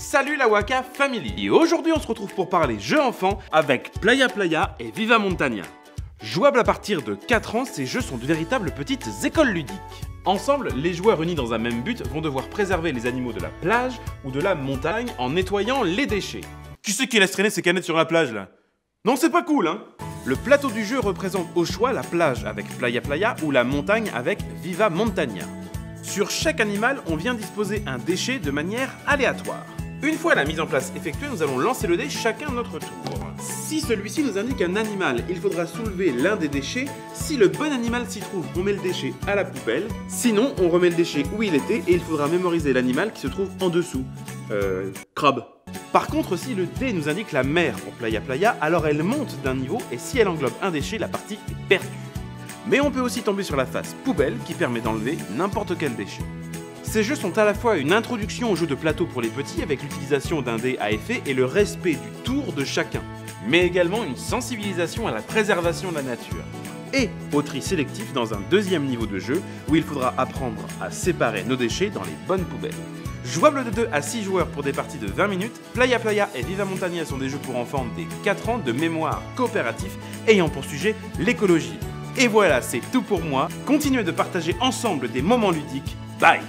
Salut la Waka Family Et aujourd'hui on se retrouve pour parler jeux enfants avec Playa Playa et Viva Montagna. Jouables à partir de 4 ans, ces jeux sont de véritables petites écoles ludiques. Ensemble, les joueurs unis dans un même but vont devoir préserver les animaux de la plage ou de la montagne en nettoyant les déchets. Qui c'est qui laisse traîner ses canettes sur la plage là? Non, c'est pas cool, hein Le plateau du jeu représente au choix la plage avec Playa Playa ou la montagne avec Viva Montagna. Sur chaque animal, on vient disposer un déchet de manière aléatoire. Une fois la mise en place effectuée, nous allons lancer le dé chacun notre tour. Si celui-ci nous indique un animal, il faudra soulever l'un des déchets. Si le bon animal s'y trouve, on met le déchet à la poubelle. Sinon, on remet le déchet où il était et il faudra mémoriser l'animal qui se trouve en dessous. Euh, crabe. Par contre, si le dé nous indique la mer pour Playa Playa, alors elle monte d'un niveau et si elle englobe un déchet, la partie est perdue. Mais on peut aussi tomber sur la face poubelle qui permet d'enlever n'importe quel déchet. Ces jeux sont à la fois une introduction au jeu de plateau pour les petits avec l'utilisation d'un dé à effet et le respect du tour de chacun, mais également une sensibilisation à la préservation de la nature. Et au tri sélectif dans un deuxième niveau de jeu où il faudra apprendre à séparer nos déchets dans les bonnes poubelles. Jouable de 2 à 6 joueurs pour des parties de 20 minutes, Playa Playa et Viva Montagna sont des jeux pour enfants des 4 ans de mémoire coopératif ayant pour sujet l'écologie. Et voilà, c'est tout pour moi. Continuez de partager ensemble des moments ludiques. Bye